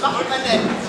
اصبحوا بنات